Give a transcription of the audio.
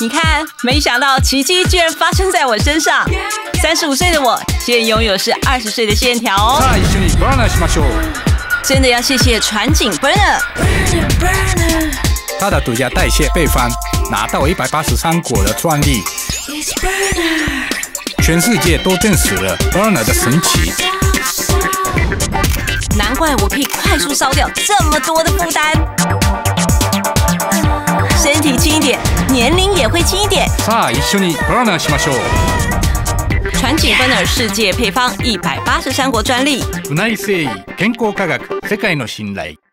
你看，没想到奇迹居然发生在我身上。三十五岁的我，现在拥有是二十岁的线条哦。さあ一緒にバーナーしましょう。真的要谢谢船井 Burner。他的独家代谢配方拿到一百八十三国的专利，全世界都证实了 Burner 的神奇。难怪我可以快速烧掉这么多的负担。 年龄也会轻一点。さあ一緒にバーナーしましょう。船井 Burner 世界配方一百八十三国专利。うない繊維健康科学世界の信頼。